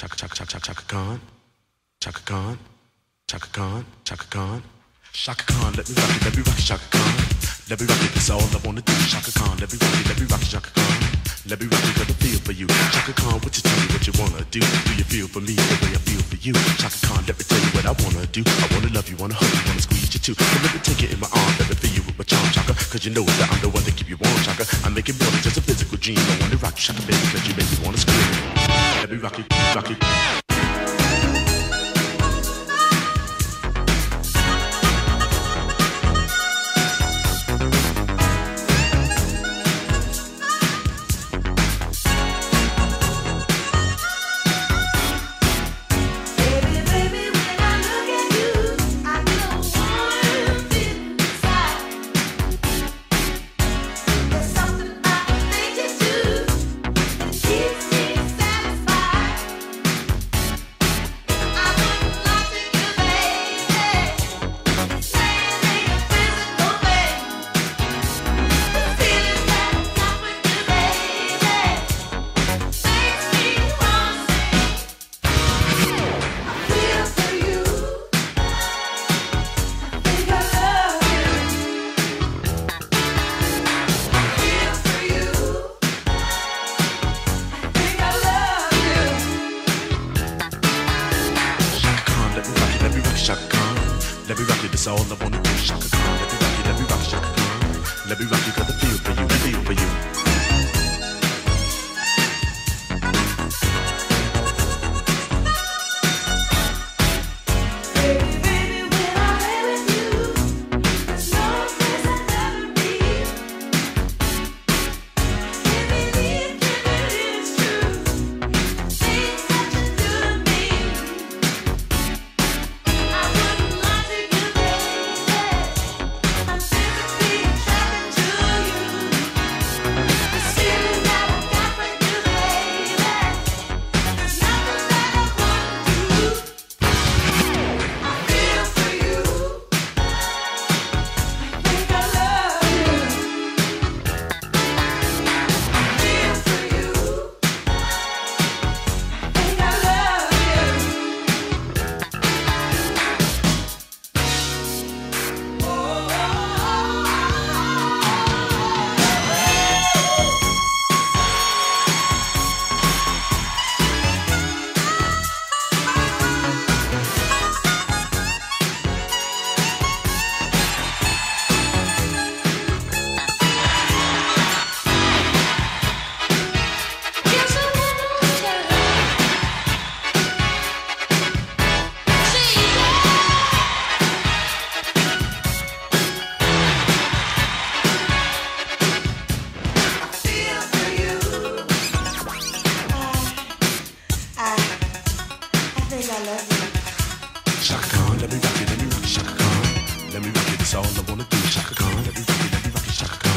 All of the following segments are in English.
Chaka Chaka Chaka Chaka Chaka Khan, Chaka Khan, Chaka Khan, Chaka Khan. Chaka Khan, let me rock it, let me rock it, Chaka Khan. Let me rock it, that's all I wanna do. Chaka Khan, let me rock it, let me rock it, Chaka Khan. Let me rock it, got a feel for you. Chaka Khan, what you tell me what you wanna do? Do you feel for me the way I feel for you? Chaka Khan, let me tell you what I wanna do. I wanna love you, wanna hug you, wanna squeeze you too. But let me take it in my arms, let me feel you with my charm, Chaka. Cause you know that I'm the one that keep you warm, Chaka. I make it more than just a physical dream. I wanna rock you, Chaka, baby, cause you make me wanna scream. Let me rock it, rock it. Let me rock it, got the feel for you, feel Chaka let me rock it, let me rock it, Chaka. Let me rock it, that's all I wanna do. Chaka let me rock it, let me rock it, Chaka.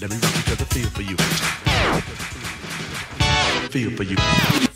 Let me rock it, the feel for you. Feel for you.